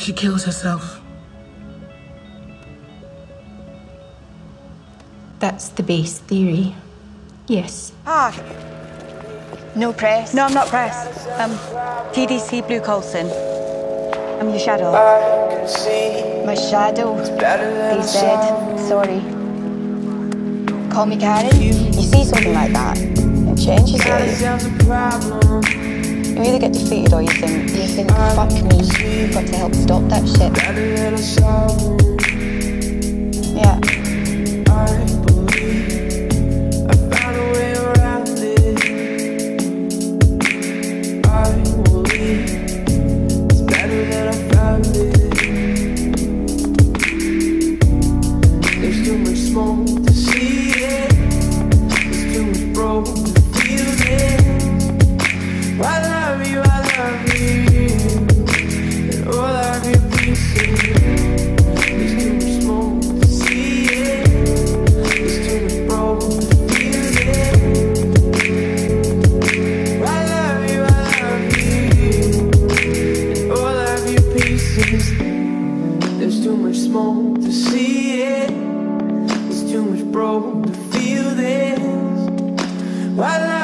She kills herself. That's the base theory. Yes. Ah. No press? No, I'm not press. Um, TDC Blue Coulson. I'm your shadow. My shadow. They said, sorry. Call me Karin. You see something like that, it changes you. You either get defeated or you think, you think, fuck me, you've got to help stop that shit. Yeah. There's too much smoke to see it. There's too much broke feel this. Why